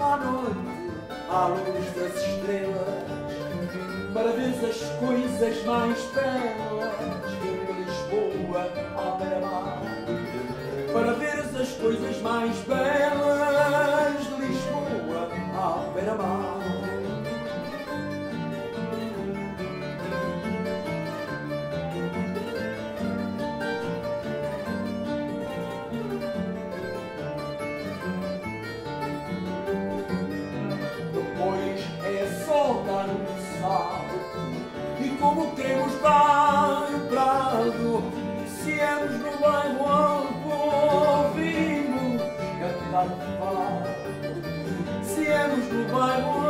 à noite, à luz das estrelas, para ver as coisas mais belas de Lisboa à beira-mar. Para ver as coisas mais belas de Lisboa à beira-mar. Como queremos dar o prado. Se éramos no bairro alto Ouvimos cantar Se éramos no bairro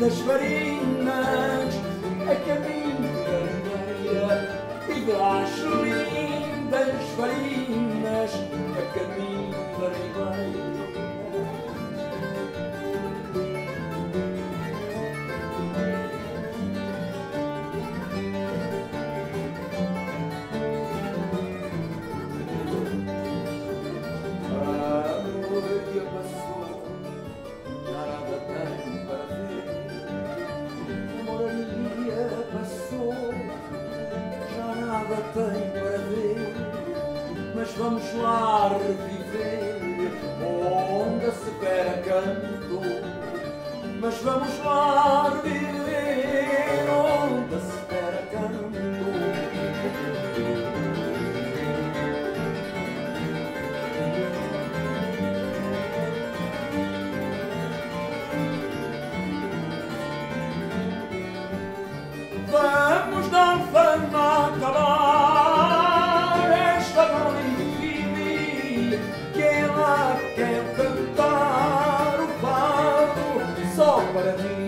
Indeshwari Mas vamos lá reviver onde a severa cantou. Mas vamos lá reviver para mí.